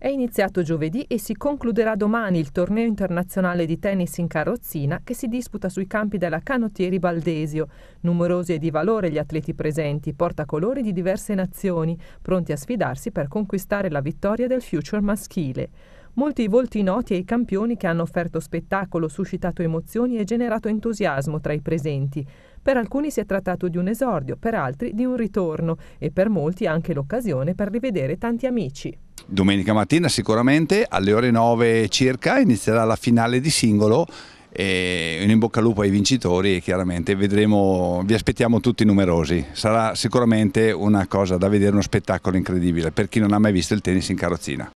È iniziato giovedì e si concluderà domani il torneo internazionale di tennis in carrozzina che si disputa sui campi della Canottieri Baldesio. Numerosi e di valore gli atleti presenti, portacolori di diverse nazioni, pronti a sfidarsi per conquistare la vittoria del future maschile. Molti volti noti e i campioni che hanno offerto spettacolo, suscitato emozioni e generato entusiasmo tra i presenti. Per alcuni si è trattato di un esordio, per altri di un ritorno e per molti anche l'occasione per rivedere tanti amici. Domenica mattina sicuramente alle ore 9 circa inizierà la finale di singolo e in bocca al lupo ai vincitori e chiaramente vedremo, vi aspettiamo tutti numerosi. Sarà sicuramente una cosa da vedere, uno spettacolo incredibile per chi non ha mai visto il tennis in carrozzina.